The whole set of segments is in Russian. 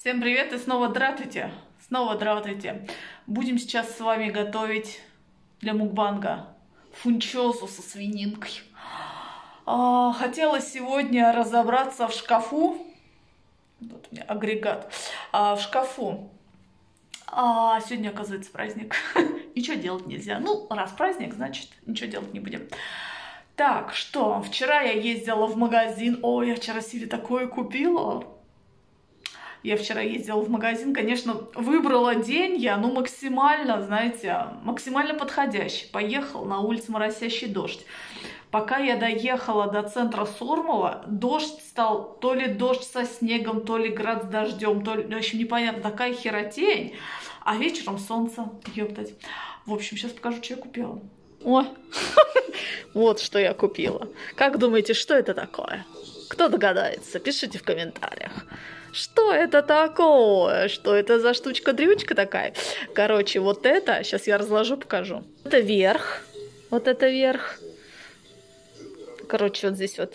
Всем привет и снова здравствуйте. Снова здравствуйте. Будем сейчас с вами готовить для мукбанга фунчозу со свининкой. А, хотела сегодня разобраться в шкафу. Вот у меня агрегат. А, в шкафу. А сегодня, оказывается, праздник. ничего делать нельзя. Ну, раз праздник, значит, ничего делать не будем. Так, что? Вчера я ездила в магазин. Ой, я вчера себе такое купила. Я вчера ездила в магазин, конечно, выбрала день я, ну, максимально, знаете, максимально подходящий. Поехал на улице моросящий дождь. Пока я доехала до центра Сормова, дождь стал то ли дождь со снегом, то ли град с дождем, то ли, в общем, непонятно, такая херотень. А вечером солнце, ёптать. В общем, сейчас покажу, что я купила. О, вот что я купила. Как думаете, что это такое? Кто догадается? Пишите в комментариях. Что это такое? Что это за штучка-дрючка такая? Короче, вот это, сейчас я разложу, покажу. Это верх, вот это верх. Короче, вот здесь вот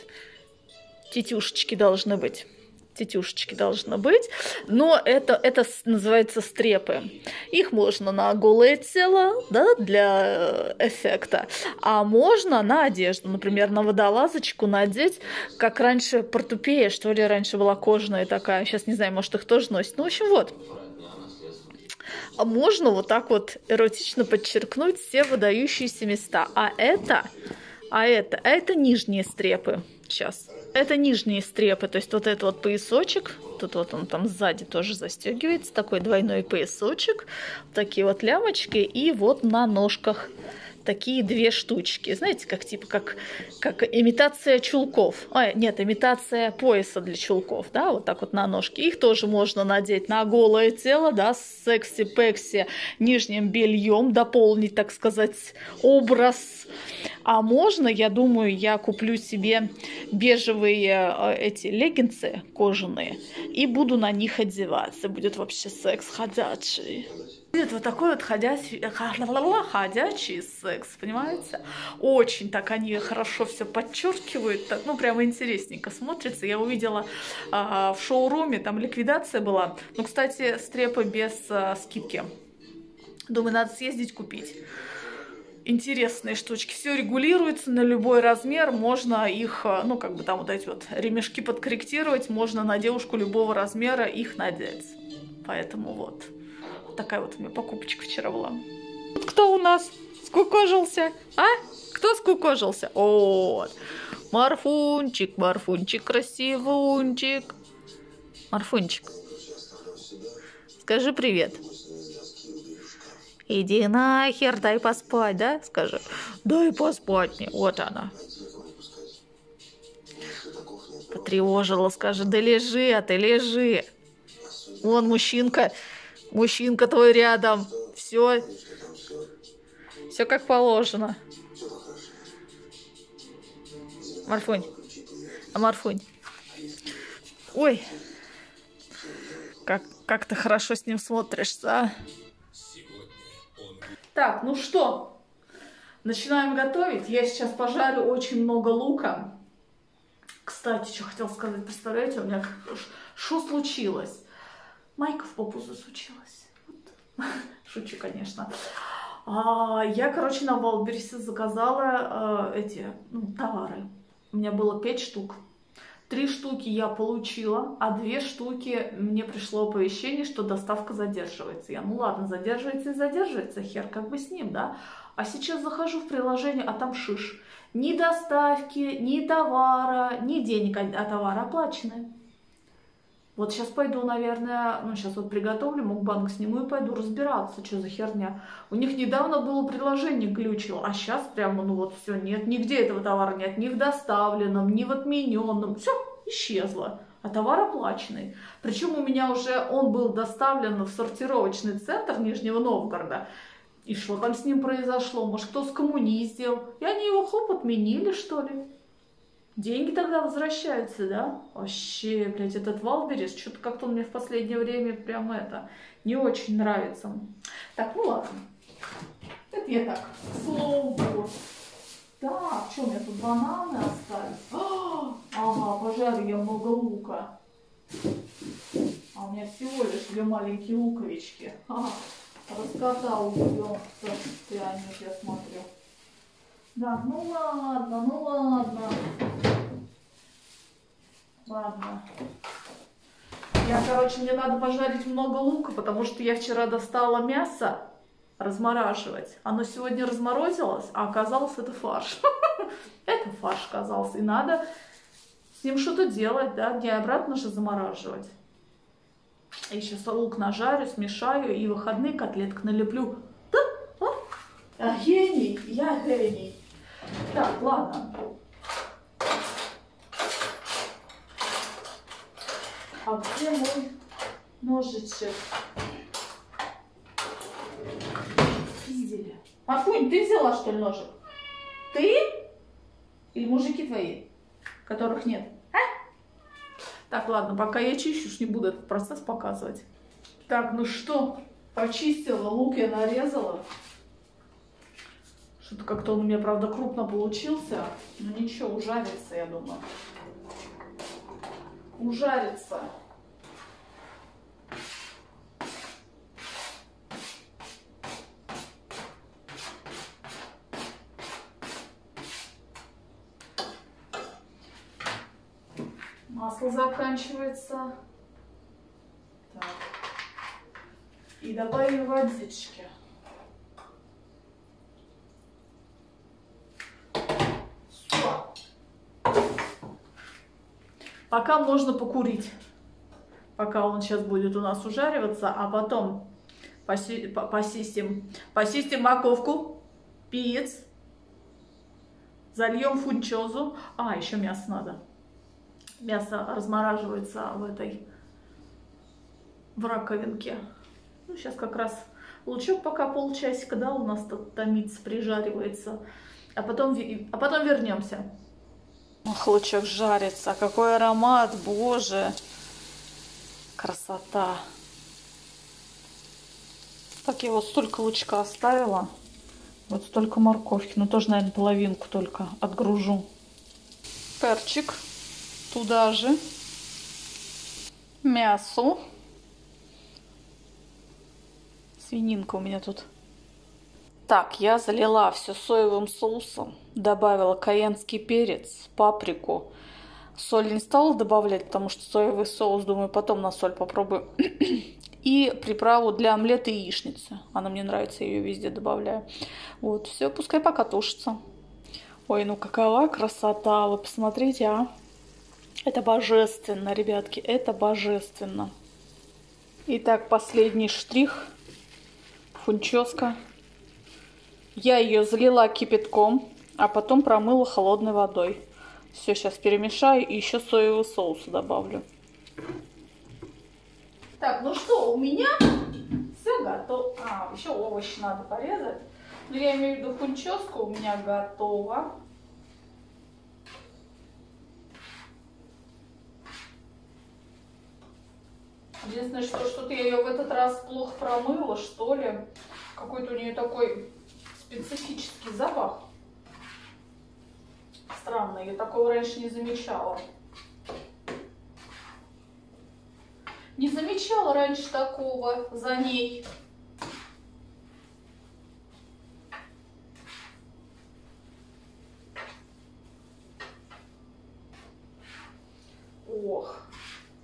тетюшечки должны быть тетюшечки должны быть, но это, это называется стрепы. Их можно на голое тело, да, для э, эффекта, а можно на одежду, например, на водолазочку надеть, как раньше портупея, что ли, раньше была кожаная такая, сейчас не знаю, может их тоже носят, ну, в общем, вот. А можно вот так вот эротично подчеркнуть все выдающиеся места, а это, а это, а это нижние стрепы, сейчас. Это нижние стрепы, то есть вот этот вот поясочек, тут вот он там сзади тоже застегивается, такой двойной поясочек, такие вот лямочки, и вот на ножках такие две штучки. Знаете, как типа как, как имитация чулков. А, нет, имитация пояса для чулков, да, вот так вот на ножки. Их тоже можно надеть на голое тело, да, с секси-пекси нижним бельем, дополнить, так сказать, образ. А можно, я думаю, я куплю себе бежевые э, эти леггинсы кожаные и буду на них одеваться. Будет вообще секс ходячий. Будет вот такой вот ходячий, ходячий секс, понимаете? Очень так они хорошо все подчеркивают, так, ну прямо интересненько смотрится. Я увидела а, в шоуруме, там ликвидация была. Ну, кстати, стрепы без а, скидки. Думаю, надо съездить купить. Интересные штучки. Все регулируется на любой размер. Можно их, а, ну, как бы там вот эти вот ремешки подкорректировать. Можно на девушку любого размера их надеть. Поэтому вот такая вот у меня покупочка вчера была. Кто у нас скукожился? А? Кто скукожился? Вот. Марфунчик, Марфунчик, красивунчик. Марфунчик. Скажи привет. Иди нахер, дай поспать, да? Скажи. Дай поспать мне. Вот она. Потревожила, скажи, да лежи, а ты лежи. Вон мужчинка Мужчинка твой рядом. Все. Все как положено. Марфунь. А Марфунь. Ой. Как, как ты хорошо с ним смотришься, а? Так, ну что? Начинаем готовить. Я сейчас пожарю очень много лука. Кстати, что хотел сказать, представляете, у меня что случилось? Майка в попу засучилась. Вот. Шучу, конечно. А, я, короче, на Валберсе заказала э, эти ну, товары. У меня было 5 штук. Три штуки я получила, а две штуки мне пришло оповещение, что доставка задерживается. Я, ну ладно, задерживается и задерживается, хер как бы с ним, да. А сейчас захожу в приложение, а там шиш. Ни доставки, ни товара, ни денег а товара оплачены. Вот сейчас пойду, наверное, ну сейчас вот приготовлю, мукбанк сниму и пойду разбираться, что за херня. У них недавно было предложение глючило, а сейчас прямо, ну вот все, нет, нигде этого товара нет, ни в доставленном, ни в отмененном, все, исчезло. А товар оплаченный. Причем у меня уже он был доставлен в сортировочный центр Нижнего Новгорода. И что там с ним произошло? Может, кто скоммуниздил? И они его хоп отменили, что ли? Деньги тогда возвращаются, да? Вообще, блядь, этот Валберис, что-то как-то он мне в последнее время прям это не очень нравится. Так, ну ладно. Это я так, слово. Так, что у меня тут бананы остались? А, ага, пожарю я много лука. А у меня всего лишь две маленькие луковички. Ага. Раскатал ее я смотрю. Да, ну ладно, ну ладно. Ладно. Я, короче, мне надо пожарить много лука, потому что я вчера достала мясо размораживать. Оно сегодня разморозилось, а оказалось это фарш. Это фарш оказался. И надо с ним что-то делать, да, не обратно же замораживать. Я сейчас лук нажарю, смешаю и выходные котлеток налеплю. Да? А? гений, я гений. Так, ладно. А где мой ножичек? Пиздили. Папунь, ты взяла что ли ножик? Ты? Или мужики твои, которых нет? А? Так, ладно, пока я чищу, не буду этот процесс показывать. Так, ну что, почистила, лук я нарезала. Что-то как-то он у меня, правда, крупно получился. Но ничего, ужарится, я думаю. Ужарится. Масло заканчивается. Так. И добавим водички. Пока можно покурить, пока он сейчас будет у нас ужариваться, а потом поси, по, посистим, посистим морковку, перец, зальем фунчозу. А, еще мясо надо. Мясо размораживается в этой, в раковинке. Ну, сейчас как раз лучок пока полчасика, да, у нас тут томится, прижаривается. А потом, а потом вернемся. Ох, лучок жарится. Какой аромат, боже. Красота. Так, я вот столько лучка оставила. Вот столько морковки. Ну, тоже, наверное, половинку только отгружу. Перчик. Туда же. Мясо. Свининка у меня тут. Так, я залила все соевым соусом, добавила каенский перец, паприку. Соль не стала добавлять, потому что соевый соус, думаю, потом на соль попробую. И приправу для омлета и яичницы. Она мне нравится, я ее везде добавляю. Вот, все, пускай пока тушится. Ой, ну какова красота, вы посмотрите, а. Это божественно, ребятки, это божественно. Итак, последний штрих. Фунческа. Я ее залила кипятком, а потом промыла холодной водой. Все, сейчас перемешаю и еще соевый соус добавлю. Так, ну что, у меня все готово. А, еще овощи надо порезать. Ну, я имею в виду фунческу у меня готова. Единственное, что что-то я ее в этот раз плохо промыла, что ли. Какой-то у нее такой специфический запах. Странно, я такого раньше не замечала. Не замечала раньше такого за ней. Ох,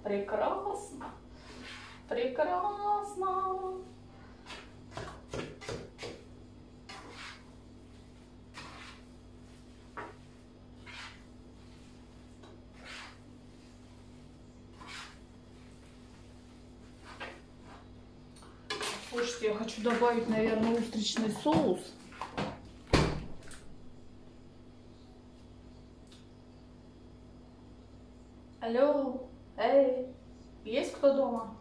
прекрасно, прекрасно. Слушайте, я хочу добавить, наверное, устричный соус. Алло, эй, есть кто дома?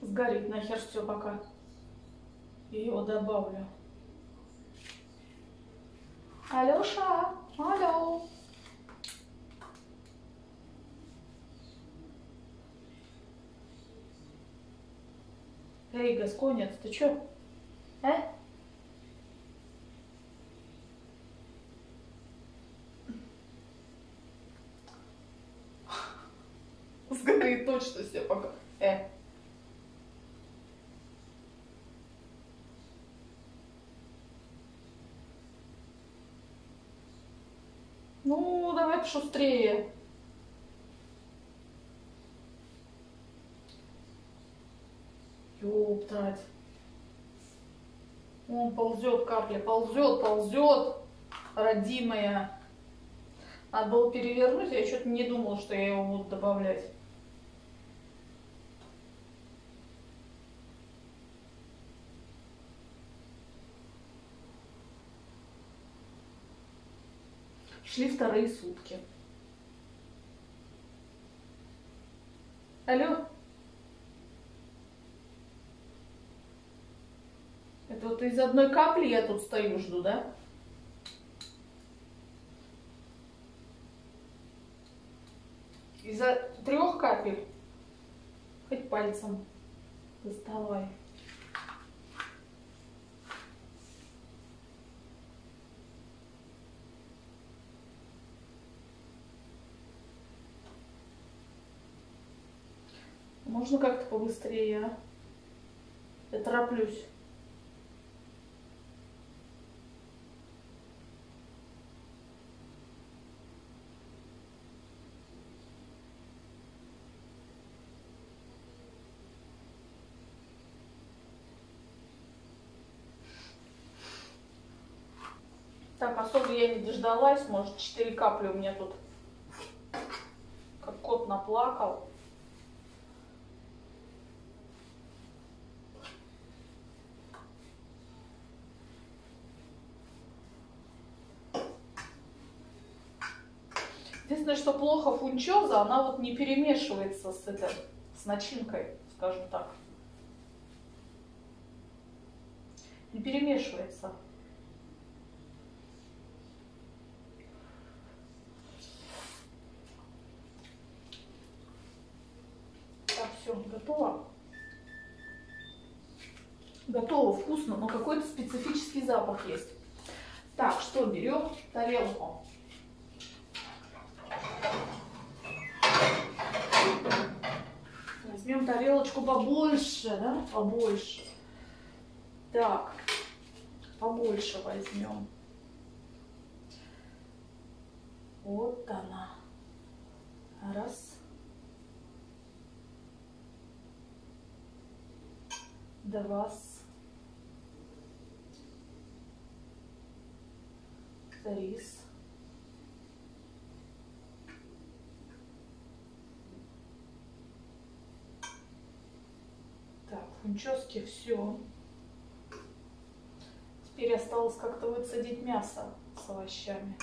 Сгорит нахер все пока. Я его добавлю. Алёша, алло. Эй, Гасконец, ты чё? Э? С точно все, пока. Э. Ну, давай шустрее. Ёптать. Он ползет, капля, ползет, ползет, родимая. Надо было перевернуть, я что-то не думал, что я его буду добавлять. Шли вторые сутки. Алло? Это из одной капли я тут стою, жду, да? Из-за трех капель хоть пальцем доставай. Можно как-то побыстрее, а? Я тороплюсь. Так, особо я не дождалась, может 4 капли у меня тут, как кот наплакал. Единственное, что плохо фунчоза, она вот не перемешивается с, этой, с начинкой, скажем так. Не перемешивается. все, готово. Готово, вкусно, но какой-то специфический запах есть. Так, что берем? Тарелку. Возьмем тарелочку побольше, да? Побольше. Так, побольше возьмем. Вот она. Раз. два, три, Так, фунчоски все. Теперь осталось как-то выцедить мясо с овощами.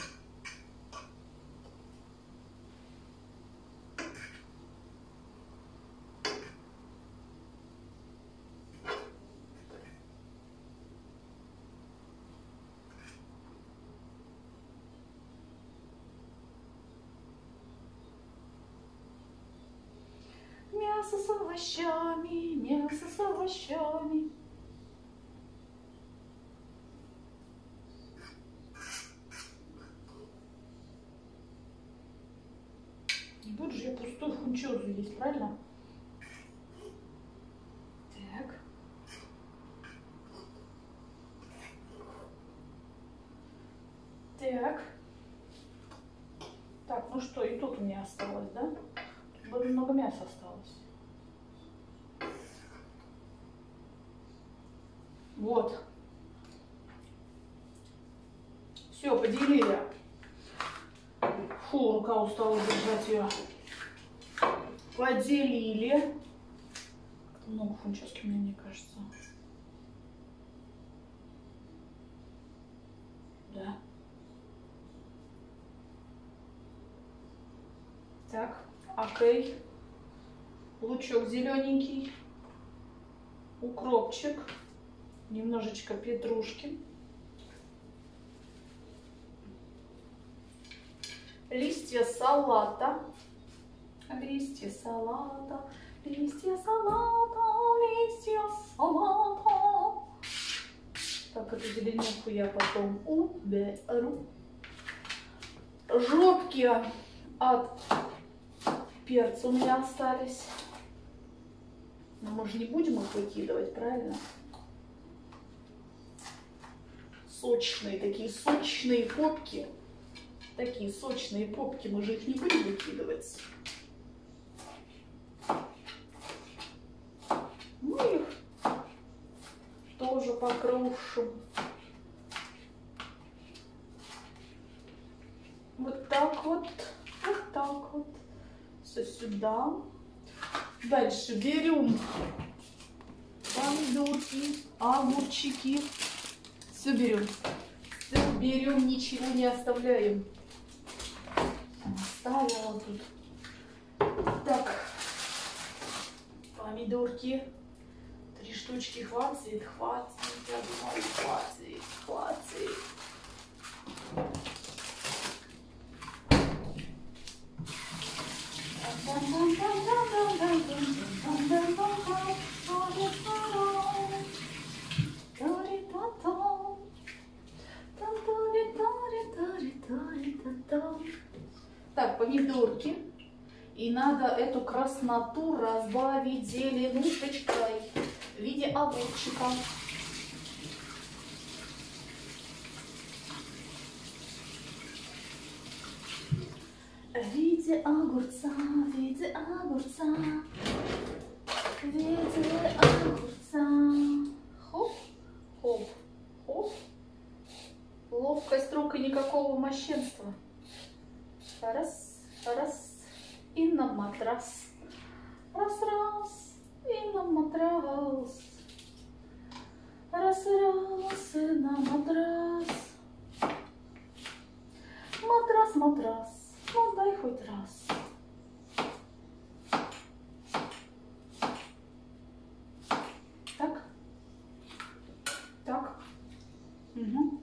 мясо с овощами, мясо с овощами. Я пустую фунчозу есть, правильно? Так. Так. Так, ну что, и тут у меня осталось, да? Тут много мяса осталось. Вот. Все, поделили. Фу, рука устала держать ее. Поделили. Много фунчески мне, мне кажется. Да. Так, окей. Лучок зелененький. Укропчик немножечко петрушки, листья салата, листья салата, листья салата, листья салата. Так, эту зеленуху я потом уберу. Жопки от перца у меня остались. Но мы же не будем их выкидывать, правильно? Сочные, такие сочные попки. Такие сочные попки, мы же их не будем выкидывать. Мы их тоже покрушим. Вот так вот, вот так вот. Все сюда. Дальше берем помидорки, огурчики. Все берем. Все берем, ничего не оставляем. Тут. Так, помидорки. Три штучки хватит, хватит. Я думаю, хватит, хватит. Так, помидорки. И надо эту красноту разбавить зеленушечкой в виде огурчика. В виде огурца, в виде огурца, в виде огурца. Хоп, хоп, хоп. Ловкость рук и никакого мощенства. Раз, раз, и на матрас. Раз, раз, и на матрас. Раз, раз, и на матрас. Матрас, матрас. Ну, дай хоть раз. Так. Так. Угу.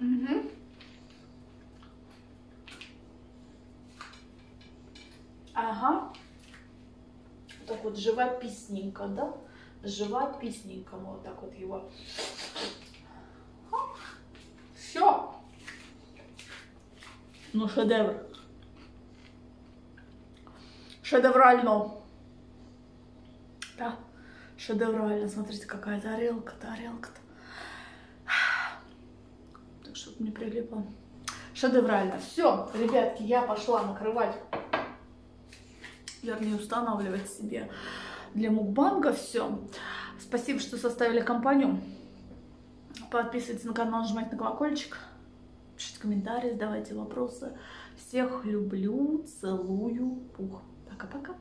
Угу. Ага. Так вот живописненько, да? Живописненько вот так вот его все. Ну, шедевр. Шедеврально. Да, шедеврально. Смотрите, какая тарелка, тарелка-то. Так, чтобы не прилипло. Шедеврально. Все, ребятки, я пошла накрывать, вернее, устанавливать себе для мукбанга все. Спасибо, что составили компанию. Подписывайтесь на канал, нажимайте на колокольчик, пишите комментарии, задавайте вопросы. Всех люблю, целую, пух. Пока-пока.